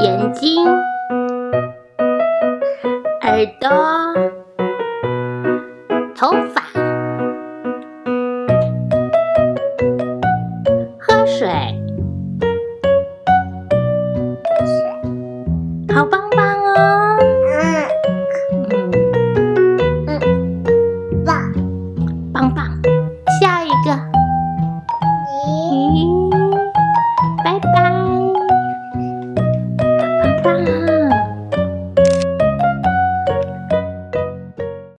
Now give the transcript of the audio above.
眼睛、耳朵、头发、喝水，好棒棒哦！嗯，棒，棒棒。吧